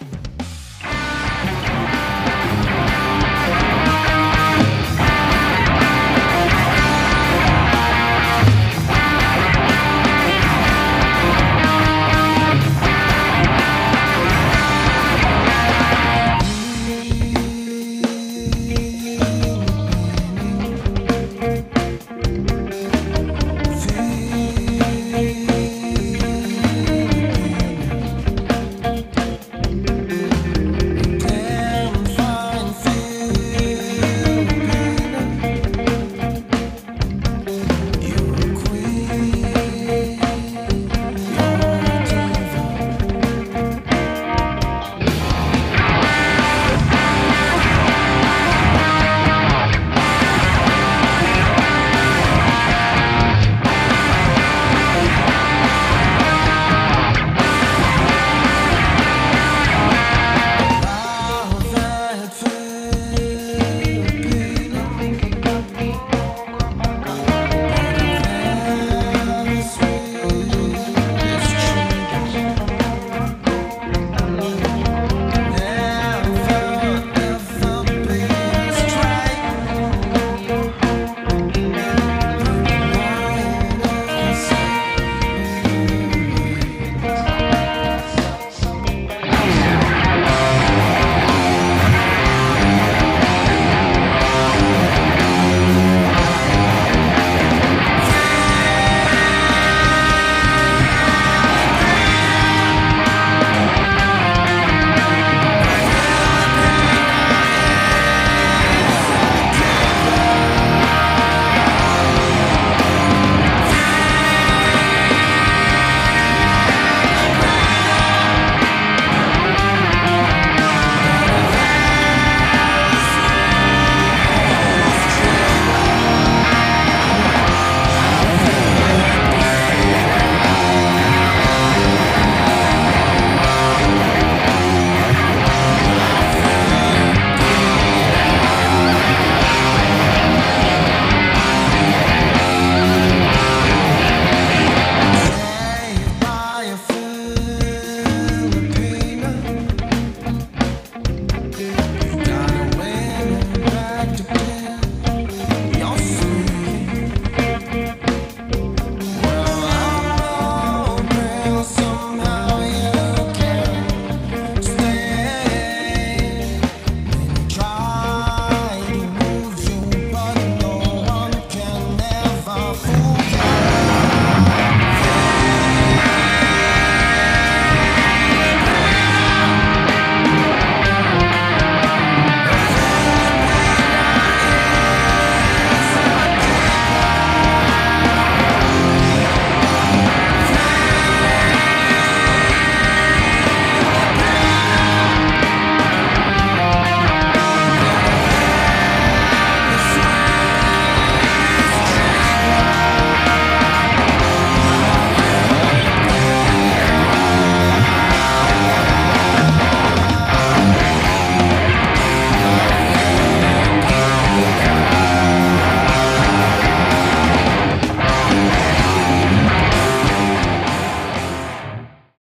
Bye.